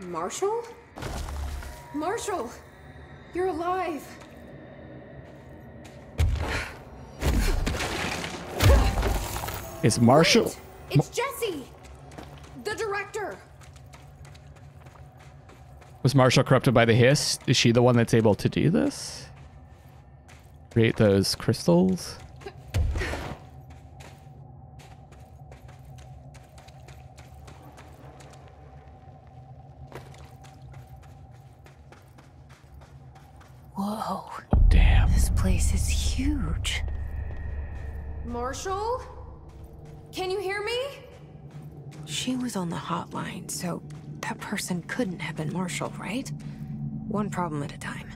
Marshall? Marshall! You're alive! It's Marshall. Wait, it's Jesse! The director! Was Marshall corrupted by the hiss? Is she the one that's able to do this? Create those crystals? So that person couldn't have been Marshall, right? One problem at a time.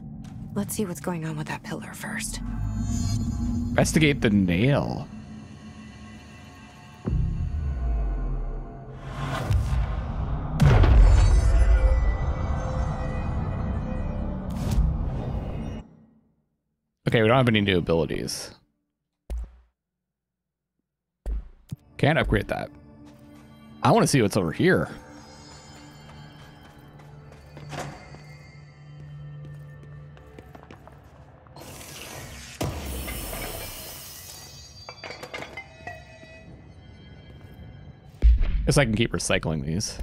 Let's see what's going on with that pillar first. Investigate the nail. Okay, we don't have any new abilities. Can't upgrade that. I want to see what's over here. Guess I can keep recycling these.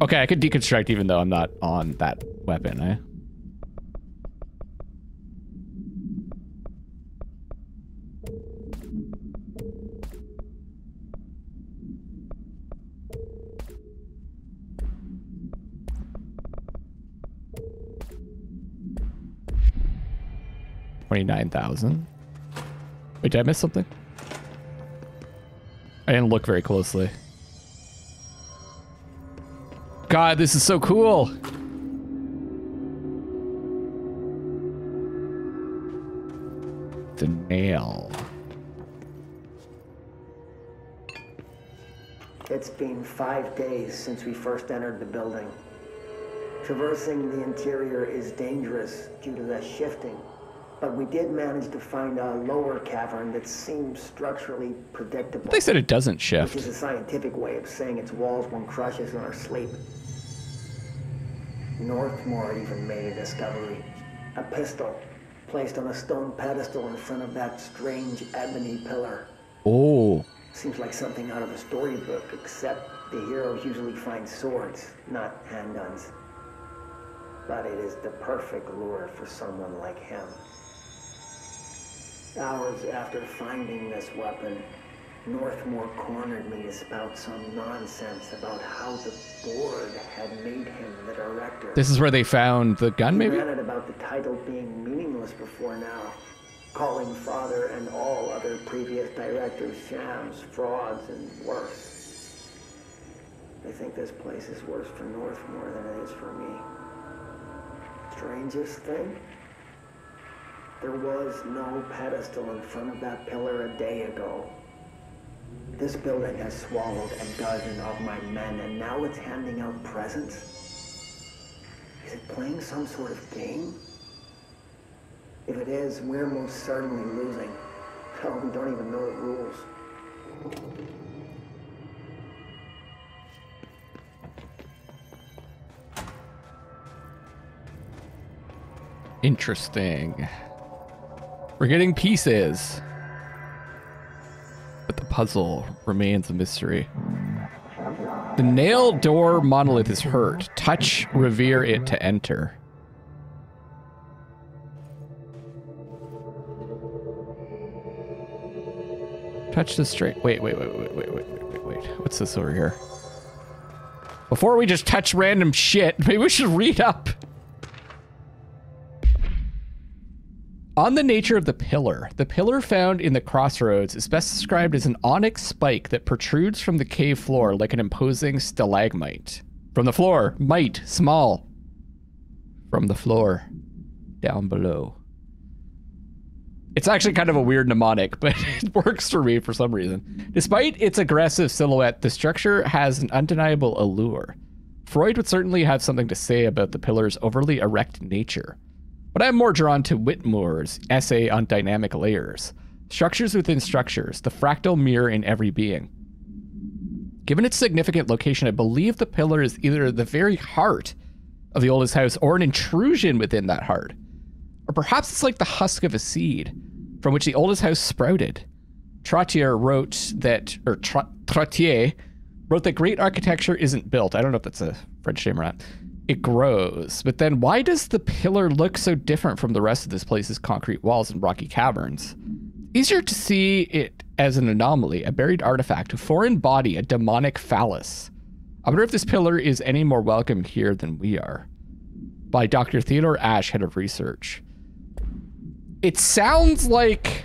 Okay, I could deconstruct even though I'm not on that weapon, eh? Twenty-nine thousand. Wait, did I miss something? I didn't look very closely. God, this is so cool. The nail. It's been five days since we first entered the building. Traversing the interior is dangerous due to the shifting, but we did manage to find a lower cavern that seems structurally predictable. They said it doesn't shift. Which is a scientific way of saying its walls won't crush us in our sleep. Northmoor even made a discovery. A pistol placed on a stone pedestal in front of that strange ebony pillar. Oh, Seems like something out of a storybook, except the heroes usually find swords, not handguns. But it is the perfect lure for someone like him. Hours after finding this weapon, Northmoor cornered me to spout some nonsense about how the board had made him the director. this is where they found the gun, He maybe? ranted about the title being meaningless before now, calling Father and all other previous directors shams, frauds, and worse. I think this place is worse for Northmoor than it is for me. Strangest thing? There was no pedestal in front of that pillar a day ago. This building has swallowed a dozen of my men, and now it's handing out presents? Is it playing some sort of game? If it is, we're most certainly losing. Hell, we oh, don't even know the rules. Interesting. We're getting pieces. But the puzzle remains a mystery. The nail door monolith is hurt. Touch, revere it to enter. Touch the straight. Wait, wait, wait, wait, wait, wait, wait, wait. What's this over here? Before we just touch random shit, maybe we should read up. On the nature of the pillar, the pillar found in the crossroads is best described as an onyx spike that protrudes from the cave floor like an imposing stalagmite. From the floor, mite, small. From the floor, down below. It's actually kind of a weird mnemonic, but it works for me for some reason. Despite its aggressive silhouette, the structure has an undeniable allure. Freud would certainly have something to say about the pillar's overly erect nature. But I'm more drawn to Whitmore's essay on dynamic layers, structures within structures, the fractal mirror in every being. Given its significant location, I believe the pillar is either the very heart of the oldest house or an intrusion within that heart. Or perhaps it's like the husk of a seed from which the oldest house sprouted. Trottier wrote that, or Tr- Trottier wrote that great architecture isn't built. I don't know if that's a French name or not. It grows. But then why does the pillar look so different from the rest of this place's concrete walls and rocky caverns? Easier to see it as an anomaly, a buried artifact, a foreign body, a demonic phallus. I wonder if this pillar is any more welcome here than we are. By Dr. Theodore Ash, head of research. It sounds like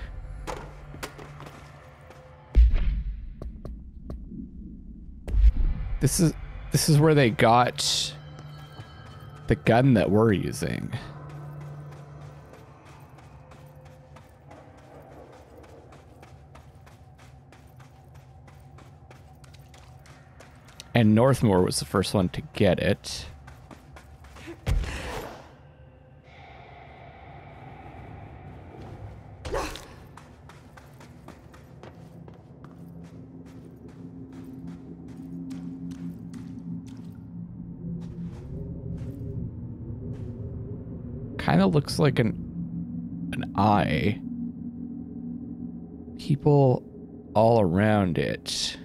This is this is where they got the gun that we're using. And Northmoor was the first one to get it. Kind of looks like an an eye. People all around it.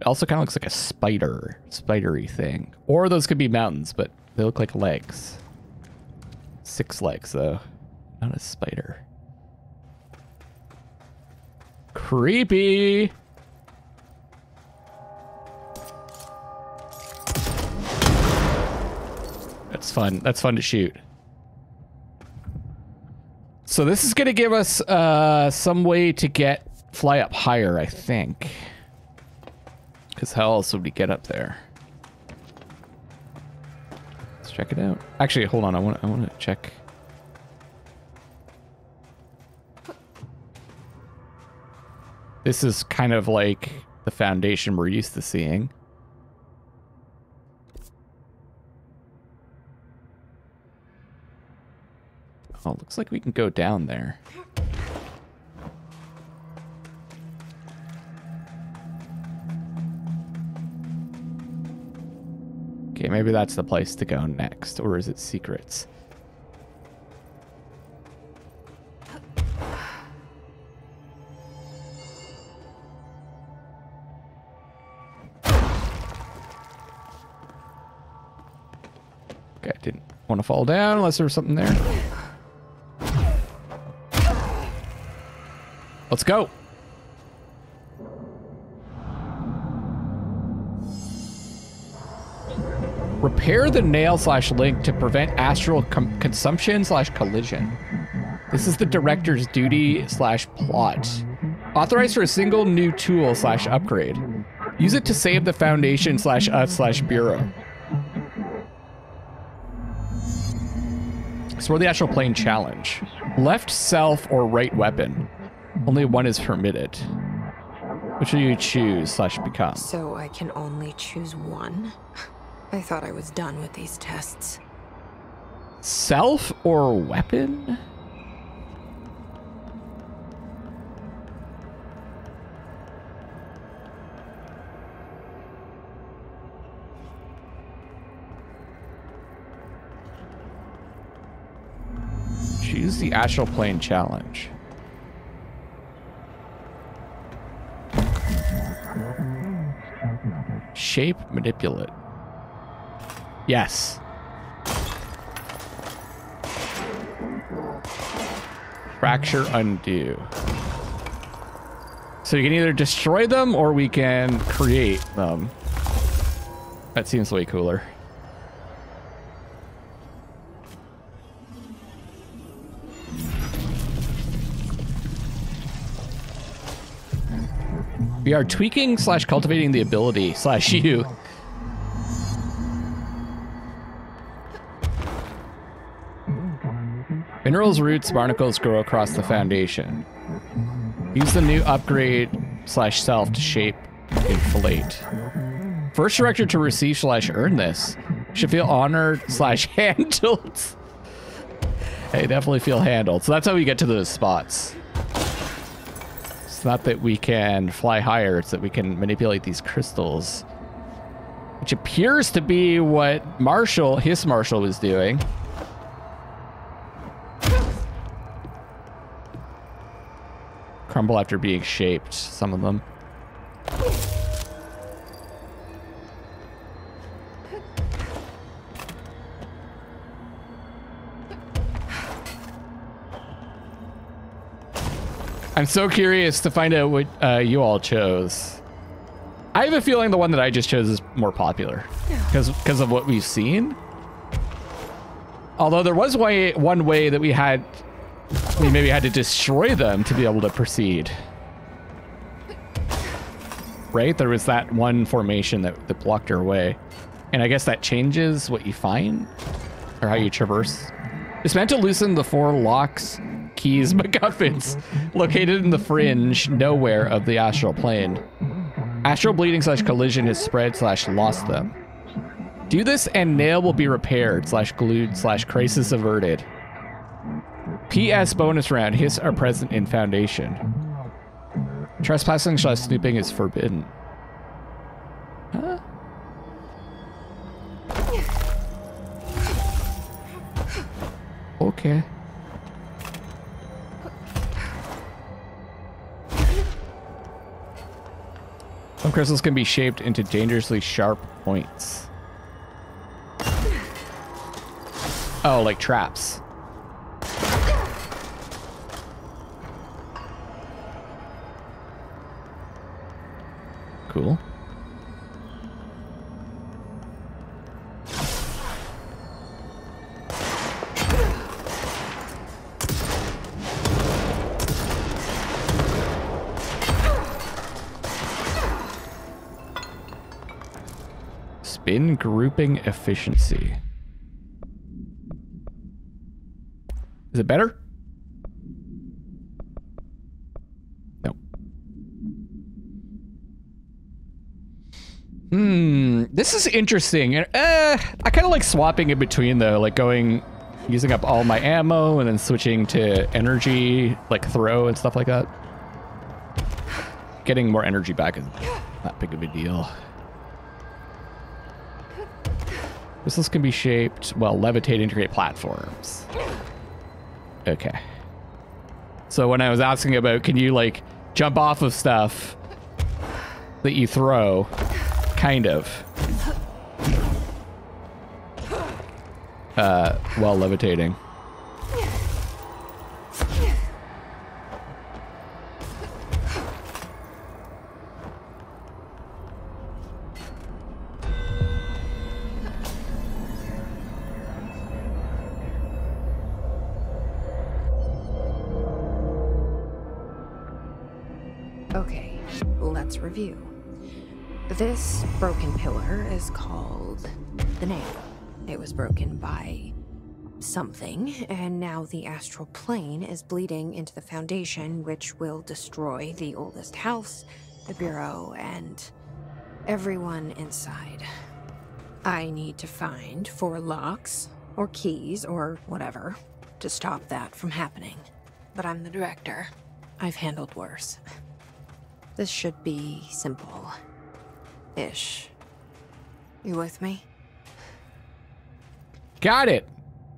It also kind of looks like a spider, spidery thing. Or those could be mountains, but they look like legs. Six legs, though. Not a spider. Creepy! That's fun. That's fun to shoot. So this is going to give us uh, some way to get fly up higher, I think. Because how else would we get up there? Let's check it out. Actually, hold on. I want I want to check. This is kind of like the foundation we're used to seeing. Oh, looks like we can go down there. Okay, maybe that's the place to go next. Or is it secrets? Okay, I didn't want to fall down unless there was something there. Let's go. Repair the nail slash link to prevent astral consumption slash collision. This is the director's duty slash plot. Authorized for a single new tool slash upgrade. Use it to save the foundation slash us slash bureau. So we're the astral plane challenge. Left self or right weapon. Only one is permitted. Which do you choose slash become? So I can only choose one? I thought I was done with these tests. Self or weapon? Choose the astral plane challenge. Shape manipulate. Yes. Fracture undo. So you can either destroy them or we can create them. That seems way cooler. We are tweaking slash cultivating the ability slash you. Minerals, roots, barnacles grow across the foundation. Use the new upgrade slash self to shape inflate. First director to receive slash earn this should feel honored slash handled. hey, definitely feel handled. So that's how we get to those spots. It's not that we can fly higher, it's that we can manipulate these crystals. Which appears to be what Marshall, his Marshall, was doing. Crumble after being shaped, some of them. I'm so curious to find out what uh, you all chose. I have a feeling the one that I just chose is more popular because because of what we've seen. Although there was way, one way that we had, we maybe had to destroy them to be able to proceed. Right? There was that one formation that, that blocked our way. And I guess that changes what you find or how you traverse. It's meant to loosen the four locks keys MacGuffins located in the fringe nowhere of the astral plane. Astral bleeding slash collision has spread slash lost them. Do this and nail will be repaired slash glued slash crisis averted. PS bonus round hits are present in foundation. Trespassing slash snooping is forbidden. Huh? Okay. Some crystals can be shaped into dangerously sharp points. Oh, like traps. Efficiency. Is it better? No. Hmm, this is interesting. Uh, I kind of like swapping in between though, like going, using up all my ammo and then switching to energy, like throw and stuff like that. Getting more energy back is not big of a deal. Missiles can be shaped, well, levitating to create platforms. Okay. So when I was asking about, can you like jump off of stuff that you throw? Kind of. Uh, while levitating. Something, and now the astral plane is bleeding into the foundation, which will destroy the oldest house, the bureau, and everyone inside. I need to find four locks, or keys, or whatever, to stop that from happening. But I'm the director. I've handled worse. This should be simple. Ish. You with me? Got it.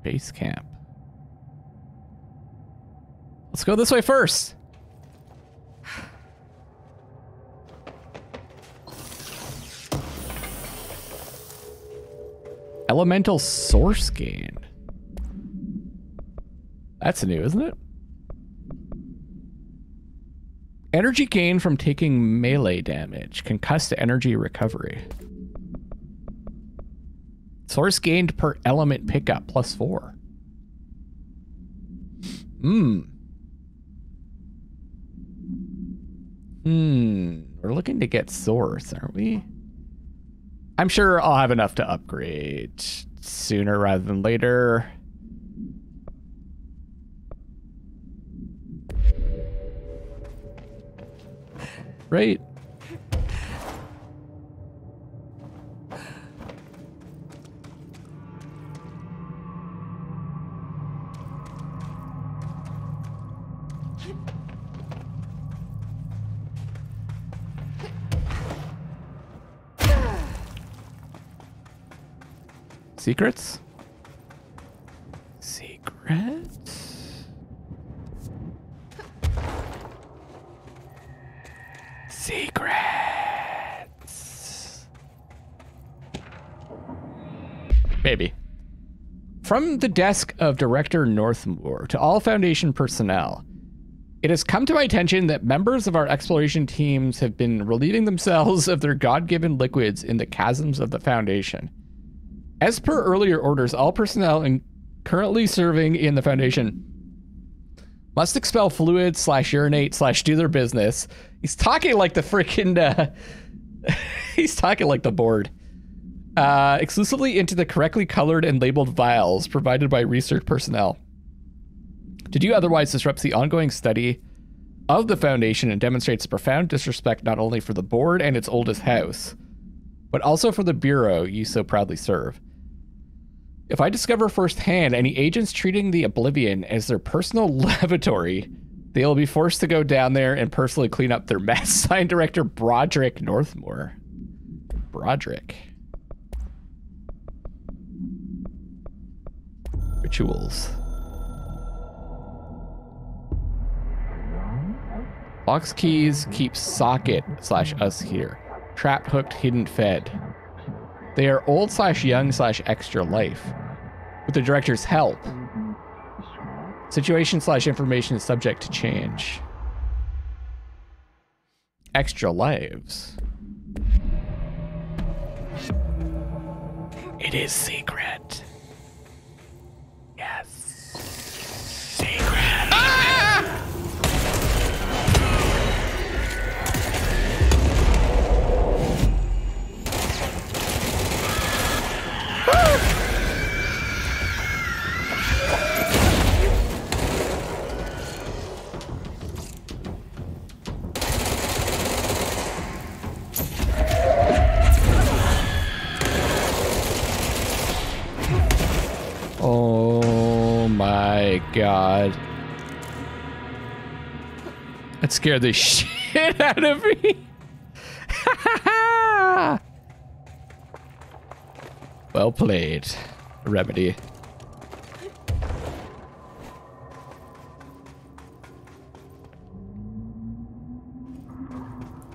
Base camp. Let's go this way first. Elemental source gain. That's new, isn't it? Energy gain from taking melee damage. Concussed energy recovery. Source gained per element pickup plus four. Hmm. Hmm. We're looking to get source, aren't we? I'm sure I'll have enough to upgrade sooner rather than later. Right. Secrets? Secrets? Secrets. Maybe. From the desk of Director Northmoor to all Foundation personnel, it has come to my attention that members of our exploration teams have been relieving themselves of their God given liquids in the chasms of the Foundation. As per earlier orders, all personnel in currently serving in the Foundation must expel fluid slash urinate slash do their business. He's talking like the freaking. Uh, he's talking like the board. Uh, exclusively into the correctly colored and labeled vials provided by research personnel. To do otherwise disrupts the ongoing study of the Foundation and demonstrates profound disrespect not only for the board and its oldest house, but also for the Bureau you so proudly serve. If I discover firsthand any agents treating the Oblivion as their personal lavatory, they will be forced to go down there and personally clean up their mess. Signed Director Broderick Northmoor. Broderick. Rituals. Box keys keep socket slash us here. Trapped, hooked, hidden, fed. They are old slash young slash extra life. With the director's help, situation slash information is subject to change. Extra lives. It is secret. That scared the shit out of me. well played, Remedy.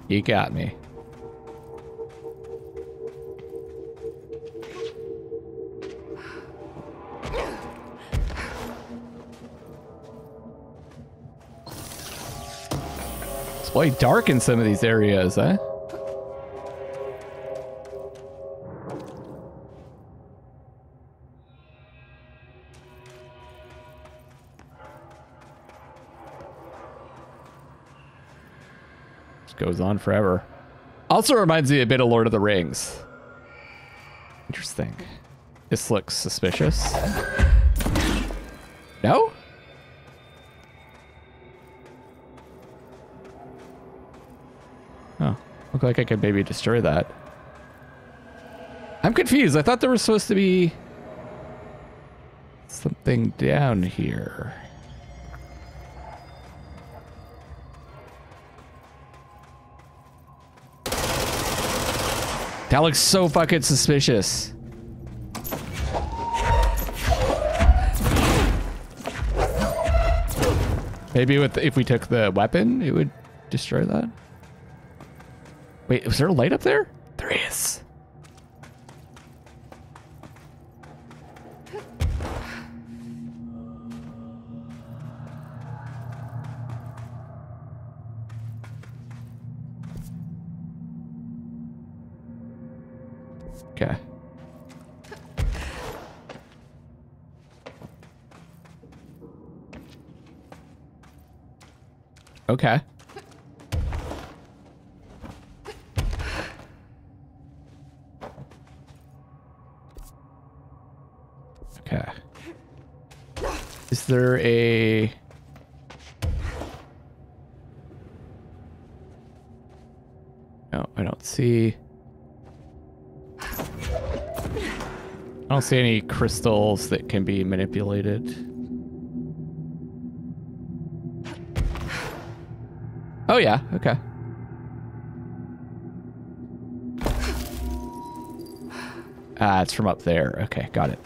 You got me. Quite dark in some of these areas, eh? Just goes on forever. Also reminds me a bit of Lord of the Rings. Interesting. This looks suspicious. Like I could maybe destroy that. I'm confused. I thought there was supposed to be something down here. That looks so fucking suspicious. Maybe with if we took the weapon, it would destroy that. Wait, was there a light up there? There is. Okay. Okay. Is there a... No, I don't see... I don't see any crystals that can be manipulated. Oh yeah, okay. Ah, it's from up there. Okay, got it.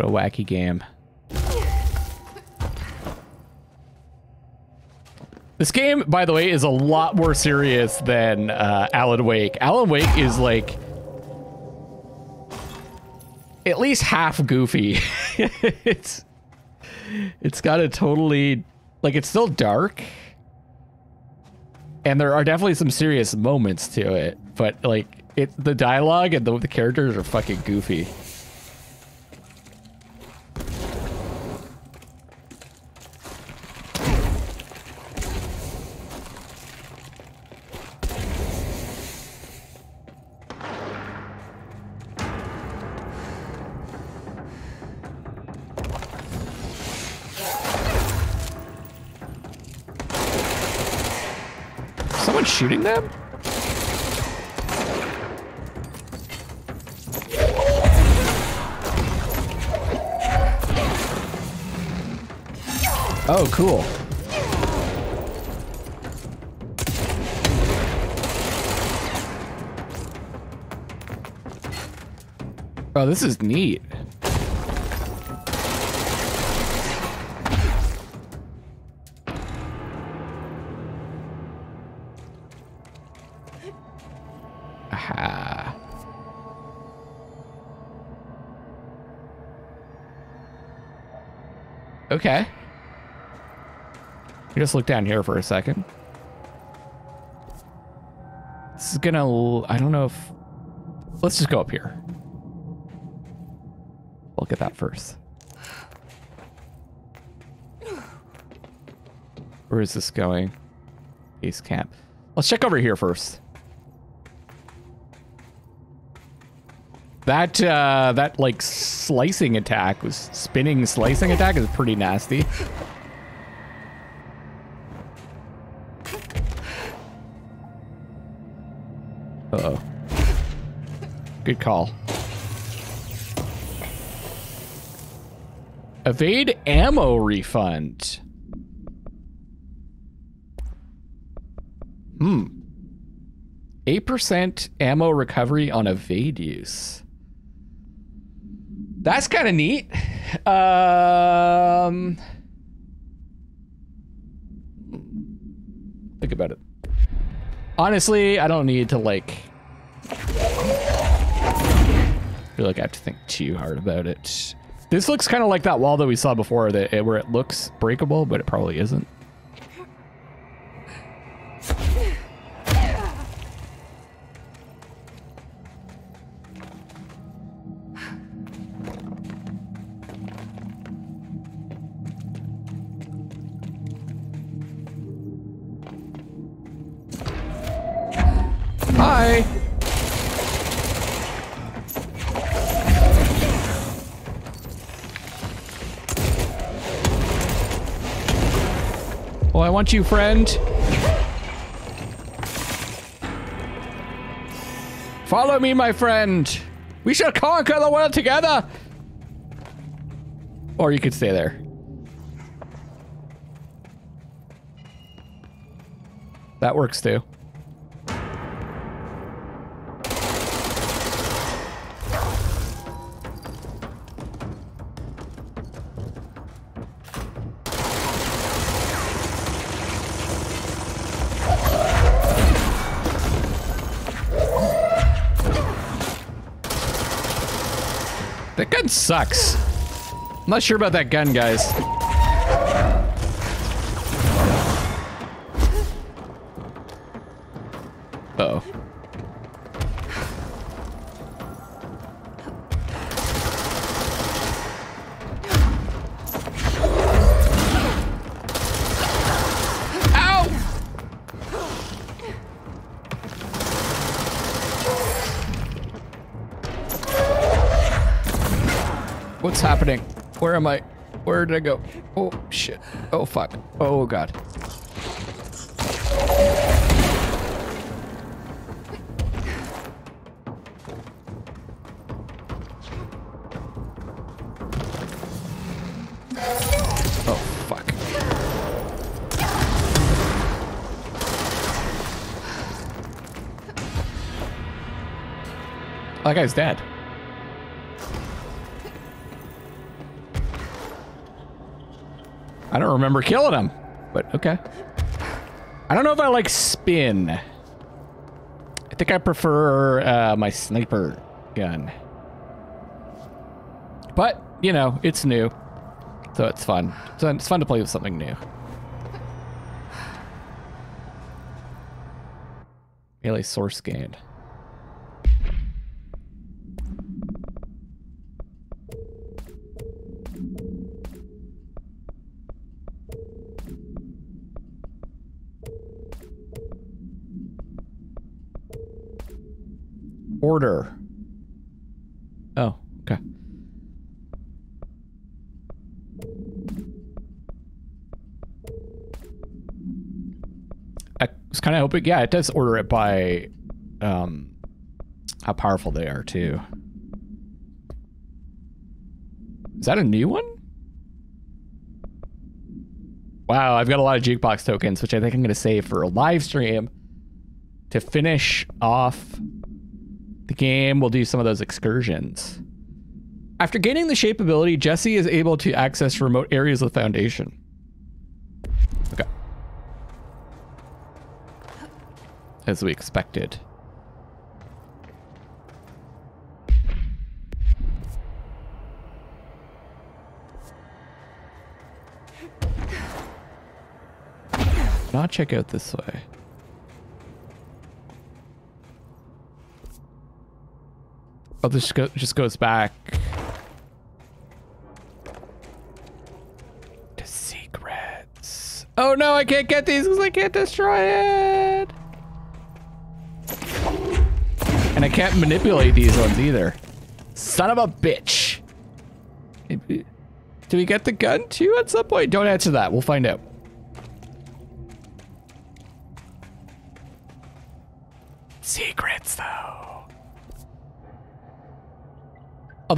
What a wacky game. This game, by the way, is a lot more serious than uh, Alan Wake. Alan Wake is like at least half goofy. it's it's got a totally like it's still dark, and there are definitely some serious moments to it. But like it, the dialogue and the, the characters are fucking goofy. Shooting them? Oh, cool. Oh, this is neat. Okay. You just look down here for a second. This is gonna... I don't know if. Let's just go up here. Look at that first. Where is this going? Base camp. Let's check over here first. That uh, that like slicing attack was spinning slicing attack is pretty nasty. Uh oh. Good call. Evade ammo refund. Hmm. 8% ammo recovery on evade use. That's kind of neat. Um, think about it. Honestly, I don't need to like. Feel like I have to think too hard about it. This looks kind of like that wall that we saw before, that where it looks breakable, but it probably isn't. I want you, friend. Follow me, my friend. We shall conquer the world together. Or you could stay there. That works too. Sucks. I'm not sure about that gun, guys. What's happening? Where am I? Where did I go? Oh, shit. Oh, fuck. Oh, God. Oh, fuck. That guy's dead. I don't remember killing him, but okay. I don't know if I like spin. I think I prefer uh, my sniper gun. But, you know, it's new. So it's fun. So it's fun to play with something new. Melee source gained. Order. Oh, okay. I was kind of hoping, yeah, it does order it by um, how powerful they are, too. Is that a new one? Wow, I've got a lot of jukebox tokens, which I think I'm going to save for a live stream to finish off the game. We'll do some of those excursions. After gaining the shape ability, Jesse is able to access remote areas of the Foundation. Okay. As we expected. Not check out this way. Oh, this just goes back to secrets. Oh no, I can't get these because I can't destroy it. And I can't manipulate these ones either. Son of a bitch. Do we get the gun too at some point? Don't answer that. We'll find out. Secrets, though.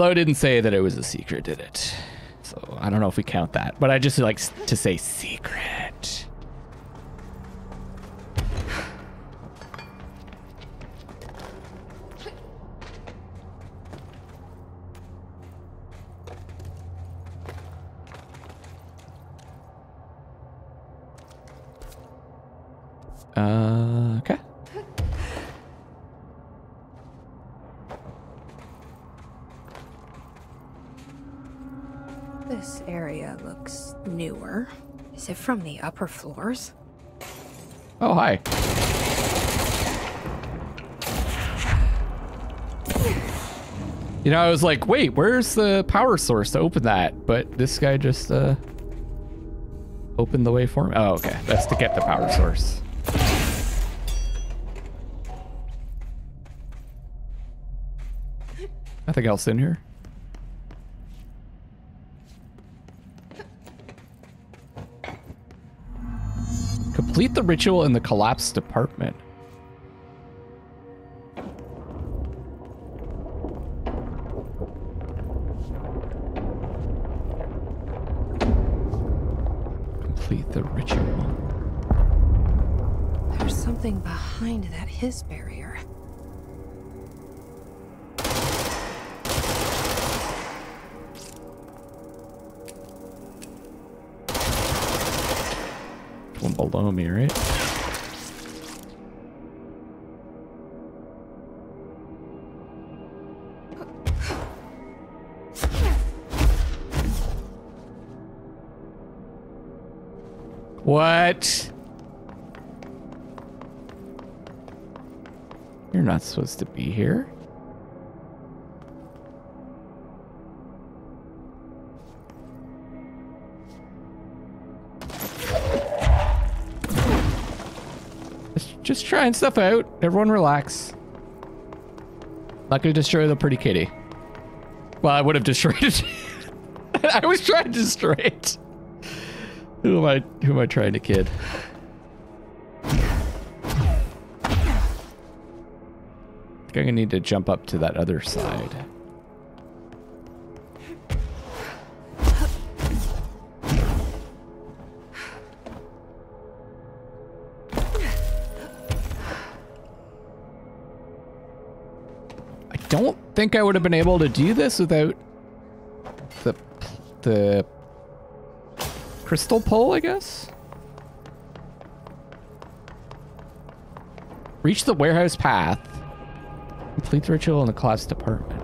Although it didn't say that it was a secret, did it? So I don't know if we count that, but I just like to say secret. Uh, okay. This area looks newer. Is it from the upper floors? Oh, hi. You know, I was like, wait, where's the power source to open that? But this guy just uh opened the way for me. Oh, okay. That's to get the power source. Nothing else in here? Complete the ritual in the collapsed apartment. Complete the ritual. There's something behind that his barrier. One below me, right? What? You're not supposed to be here. Just- trying stuff out. Everyone relax. Not gonna destroy the pretty kitty. Well, I would have destroyed it. I was trying to destroy it. Who am I? Who am I trying to kid? I think I need to jump up to that other side. Think I would have been able to do this without the the crystal pole, I guess. Reach the warehouse path. Complete the ritual in the cast department.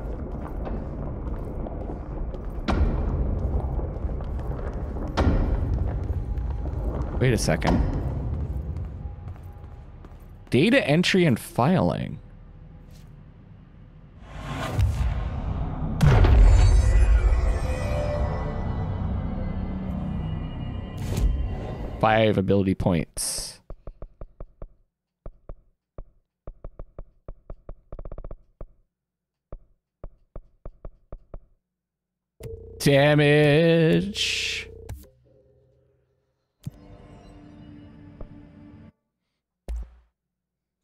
Wait a second. Data entry and filing. Five ability points. Damage.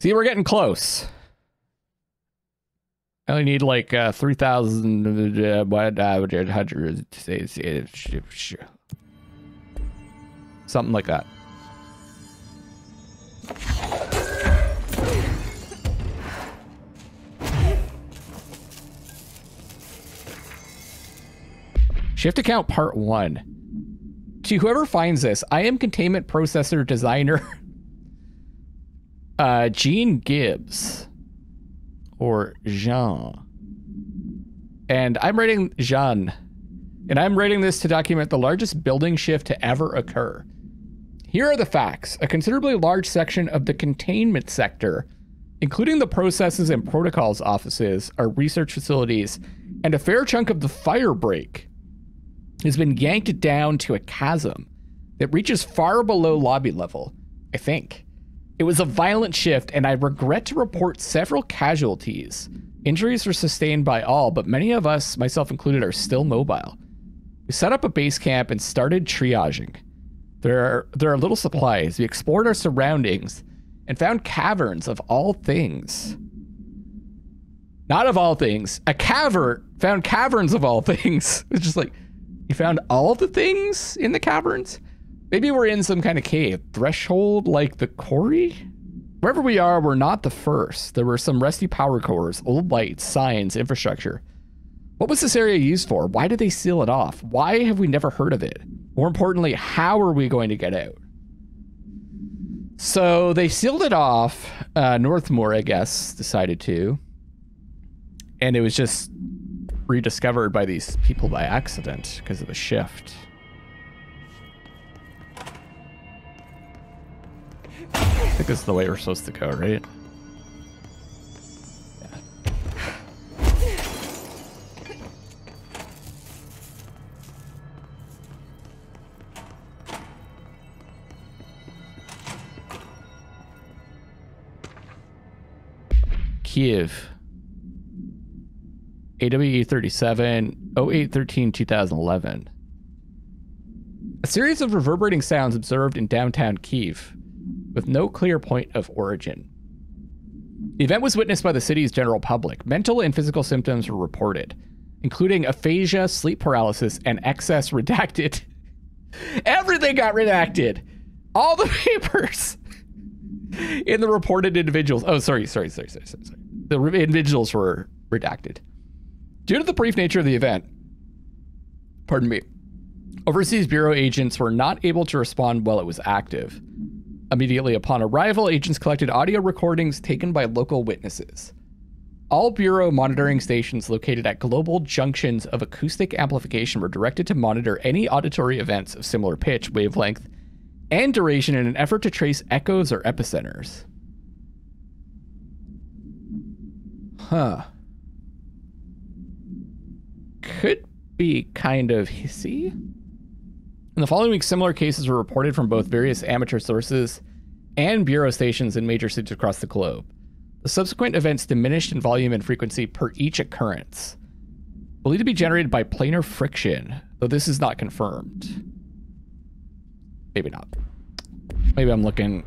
See, we're getting close. I only need like uh, 3,000. Uh, what? Uh, something like that. Shift account part one. To whoever finds this, I am containment processor designer uh, Gene Gibbs or Jean. And I'm writing Jean. And I'm writing this to document the largest building shift to ever occur. Here are the facts. A considerably large section of the containment sector, including the processes and protocols offices, our research facilities, and a fair chunk of the fire break, has been yanked down to a chasm that reaches far below lobby level, I think. It was a violent shift, and I regret to report several casualties. Injuries were sustained by all, but many of us, myself included, are still mobile. We set up a base camp and started triaging. There are there are little supplies. We explored our surroundings and found caverns of all things. Not of all things. A cavern found caverns of all things. It's just like you found all the things in the caverns. Maybe we're in some kind of cave. Threshold like the quarry? Wherever we are, we're not the first. There were some rusty power cores, old lights, signs, infrastructure. What was this area used for? Why did they seal it off? Why have we never heard of it? More importantly, how are we going to get out? So they sealed it off. Uh, Northmoor, I guess, decided to. And it was just rediscovered by these people by accident because of the shift. I think this is the way we're supposed to go, right? Kiev. AWE 37, 0813 2011. A series of reverberating sounds observed in downtown Kiev, with no clear point of origin. The event was witnessed by the city's general public. Mental and physical symptoms were reported, including aphasia, sleep paralysis, and excess redacted. Everything got redacted. All the papers in the reported individuals. Oh, sorry, sorry, sorry, sorry, sorry. The individuals were redacted. Due to the brief nature of the event, pardon me, overseas bureau agents were not able to respond while it was active. Immediately upon arrival, agents collected audio recordings taken by local witnesses. All bureau monitoring stations located at global junctions of acoustic amplification were directed to monitor any auditory events of similar pitch, wavelength, and duration in an effort to trace echoes or epicenters. Huh. Could be kind of hissy. In the following week, similar cases were reported from both various amateur sources and bureau stations in major cities across the globe. The subsequent events diminished in volume and frequency per each occurrence. Believed to be generated by planar friction, though this is not confirmed. Maybe not. Maybe I'm looking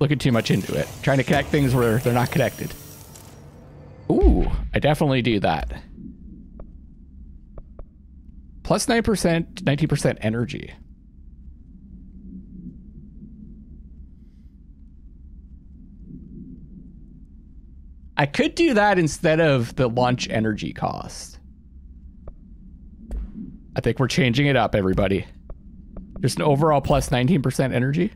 looking too much into it. Trying to connect things where they're not connected. Ooh, I definitely do that. Plus 9%, 90% energy. I could do that instead of the launch energy cost. I think we're changing it up, everybody. Just an overall plus 19% energy.